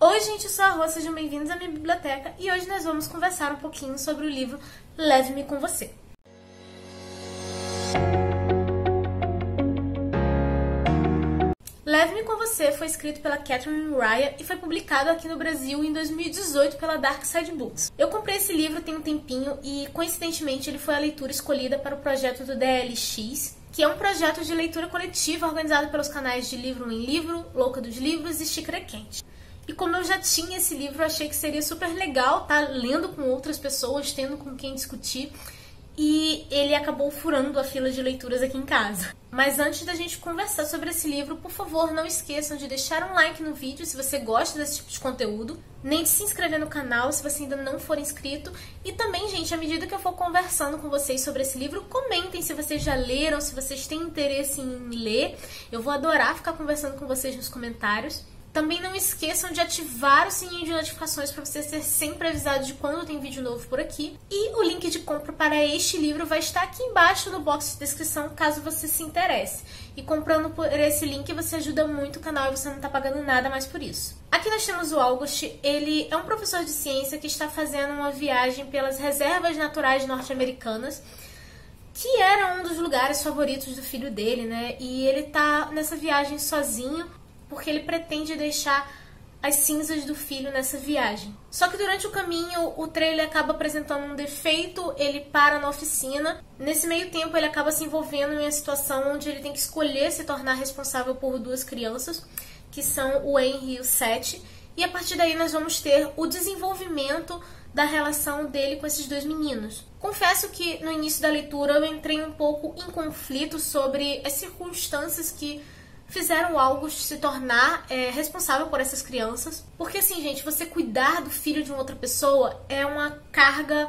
Oi, gente, eu sou a Rô, sejam bem-vindos à minha biblioteca e hoje nós vamos conversar um pouquinho sobre o livro Leve-me com Você. Leve-me com Você foi escrito pela Catherine Ryan e foi publicado aqui no Brasil em 2018 pela Dark Side Books. Eu comprei esse livro tem um tempinho e, coincidentemente, ele foi a leitura escolhida para o projeto do DLX, que é um projeto de leitura coletiva organizado pelos canais de Livro em Livro, Louca dos Livros e Xícara Quente. E como eu já tinha esse livro, achei que seria super legal estar tá lendo com outras pessoas, tendo com quem discutir. E ele acabou furando a fila de leituras aqui em casa. Mas antes da gente conversar sobre esse livro, por favor, não esqueçam de deixar um like no vídeo se você gosta desse tipo de conteúdo, nem de se inscrever no canal se você ainda não for inscrito. E também, gente, à medida que eu for conversando com vocês sobre esse livro, comentem se vocês já leram, se vocês têm interesse em ler. Eu vou adorar ficar conversando com vocês nos comentários. Também não esqueçam de ativar o sininho de notificações para você ser sempre avisado de quando tem vídeo novo por aqui. E o link de compra para este livro vai estar aqui embaixo no box de descrição, caso você se interesse. E comprando por esse link você ajuda muito o canal e você não está pagando nada mais por isso. Aqui nós temos o August, ele é um professor de ciência que está fazendo uma viagem pelas reservas naturais norte-americanas que era um dos lugares favoritos do filho dele, né? E ele tá nessa viagem sozinho, porque ele pretende deixar as cinzas do filho nessa viagem. Só que durante o caminho o trailer acaba apresentando um defeito, ele para na oficina. Nesse meio tempo ele acaba se envolvendo em uma situação onde ele tem que escolher se tornar responsável por duas crianças, que são o Henry e o Seth. E a partir daí nós vamos ter o desenvolvimento da relação dele com esses dois meninos. Confesso que no início da leitura eu entrei um pouco em conflito sobre as circunstâncias que fizeram o August se tornar é, responsável por essas crianças. Porque, assim, gente, você cuidar do filho de uma outra pessoa é uma carga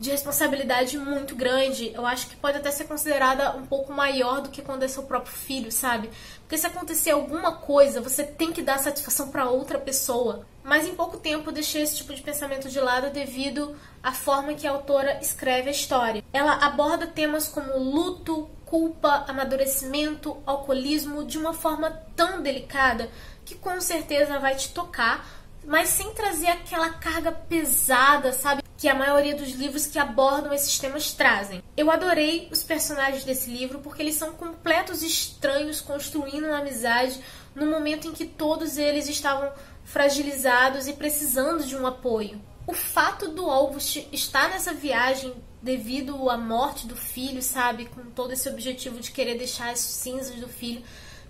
de responsabilidade muito grande. Eu acho que pode até ser considerada um pouco maior do que quando é seu próprio filho, sabe? Porque se acontecer alguma coisa, você tem que dar satisfação para outra pessoa. Mas em pouco tempo eu deixei esse tipo de pensamento de lado devido à forma que a autora escreve a história. Ela aborda temas como luto, culpa, amadurecimento, alcoolismo de uma forma tão delicada que com certeza vai te tocar, mas sem trazer aquela carga pesada, sabe? Que a maioria dos livros que abordam esses temas trazem. Eu adorei os personagens desse livro porque eles são completos estranhos construindo uma amizade no momento em que todos eles estavam fragilizados e precisando de um apoio. O fato do August estar nessa viagem devido à morte do filho, sabe? Com todo esse objetivo de querer deixar as cinzas do filho,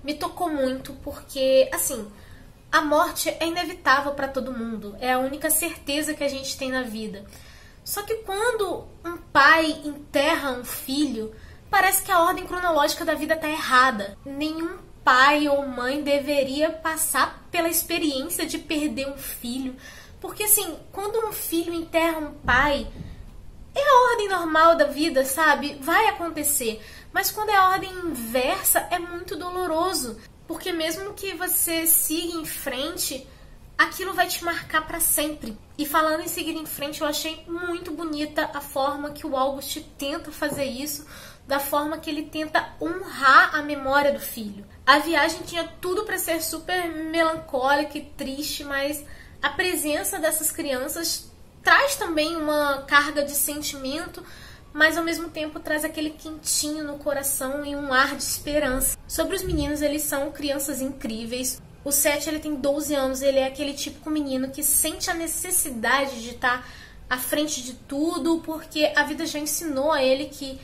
me tocou muito porque, assim, a morte é inevitável para todo mundo, é a única certeza que a gente tem na vida. Só que quando um pai enterra um filho, parece que a ordem cronológica da vida tá errada. Nenhum pai ou mãe deveria passar pela experiência de perder um filho. Porque assim, quando um filho enterra um pai, é a ordem normal da vida, sabe? Vai acontecer. Mas quando é a ordem inversa, é muito doloroso. Porque mesmo que você siga em frente, aquilo vai te marcar para sempre. E falando em seguir em frente, eu achei muito bonita a forma que o August tenta fazer isso, da forma que ele tenta honrar a memória do filho. A viagem tinha tudo para ser super melancólica e triste, mas a presença dessas crianças traz também uma carga de sentimento, mas ao mesmo tempo traz aquele quentinho no coração e um ar de esperança. Sobre os meninos, eles são crianças incríveis. O Seth, ele tem 12 anos, ele é aquele típico menino que sente a necessidade de estar à frente de tudo, porque a vida já ensinou a ele que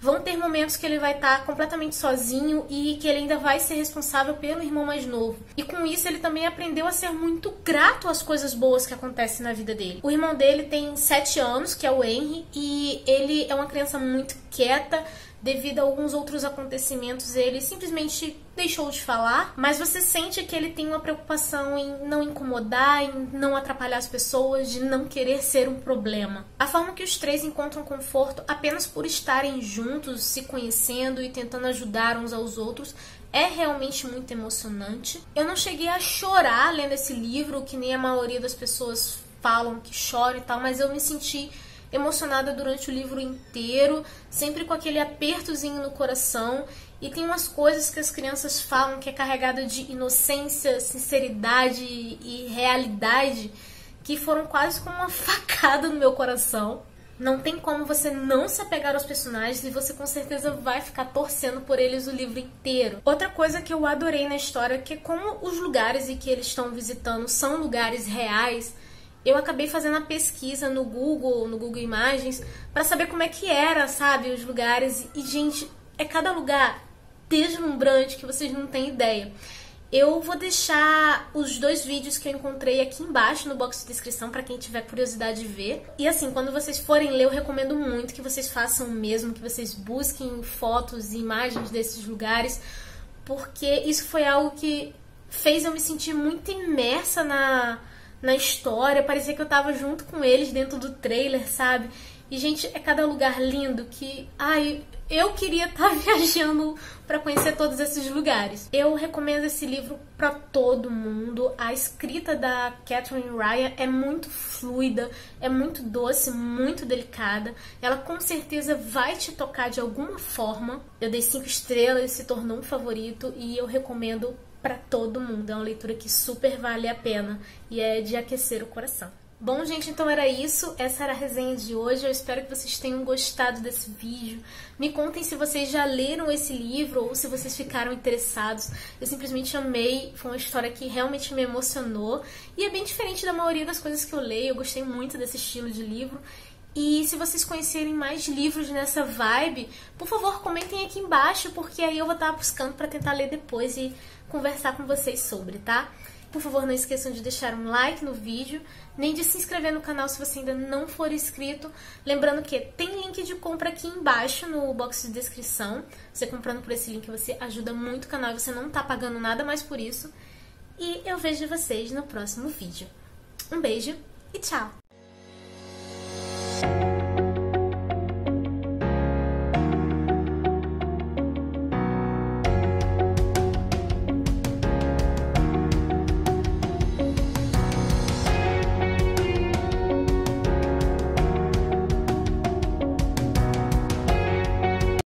Vão ter momentos que ele vai estar tá completamente sozinho e que ele ainda vai ser responsável pelo irmão mais novo. E com isso ele também aprendeu a ser muito grato às coisas boas que acontecem na vida dele. O irmão dele tem 7 anos, que é o Henry, e ele é uma criança muito quieta, devido a alguns outros acontecimentos, ele simplesmente deixou de falar, mas você sente que ele tem uma preocupação em não incomodar, em não atrapalhar as pessoas, de não querer ser um problema. A forma que os três encontram conforto apenas por estarem juntos, se conhecendo e tentando ajudar uns aos outros é realmente muito emocionante. Eu não cheguei a chorar lendo esse livro, que nem a maioria das pessoas falam que chora e tal, mas eu me senti emocionada durante o livro inteiro, sempre com aquele apertozinho no coração. e tem umas coisas que as crianças falam que é carregado de inocência, sinceridade e realidade que foram quase como uma facada no meu coração. Não tem como você não se apegar aos personagens e você com certeza vai ficar torcendo por eles o livro inteiro. Outra coisa que eu adorei na história é que como os lugares em que eles estão visitando são lugares reais, eu acabei fazendo a pesquisa no Google, no Google Imagens, para saber como é que era, sabe, os lugares. E gente, é cada lugar deslumbrante que vocês não têm ideia. Eu vou deixar os dois vídeos que eu encontrei aqui embaixo no box de descrição para quem tiver curiosidade de ver. E assim, quando vocês forem ler, eu recomendo muito que vocês façam o mesmo, que vocês busquem fotos e imagens desses lugares, porque isso foi algo que fez eu me sentir muito imersa na, na história. Parecia que eu tava junto com eles dentro do trailer, sabe? E, gente, é cada lugar lindo que. Ai, eu queria estar tá viajando para conhecer todos esses lugares. Eu recomendo esse livro para todo mundo. A escrita da Catherine Ryan é muito fluida, é muito doce, muito delicada. Ela com certeza vai te tocar de alguma forma. Eu dei cinco estrelas, se tornou um favorito e eu recomendo para todo mundo. É uma leitura que super vale a pena e é de aquecer o coração. Bom, gente, então era isso. Essa era a resenha de hoje. Eu espero que vocês tenham gostado desse vídeo. Me contem se vocês já leram esse livro ou se vocês ficaram interessados. Eu simplesmente amei. Foi uma história que realmente me emocionou. E é bem diferente da maioria das coisas que eu leio. Eu gostei muito desse estilo de livro. E se vocês conhecerem mais livros nessa vibe, por favor, comentem aqui embaixo, porque aí eu vou estar buscando para tentar ler depois e conversar com vocês sobre, tá? Por favor, não esqueçam de deixar um like no vídeo, nem de se inscrever no canal se você ainda não for inscrito. Lembrando que tem link de compra aqui embaixo no box de descrição. Você comprando por esse link, você ajuda muito o canal e você não tá pagando nada mais por isso. E eu vejo vocês no próximo vídeo. Um beijo e tchau!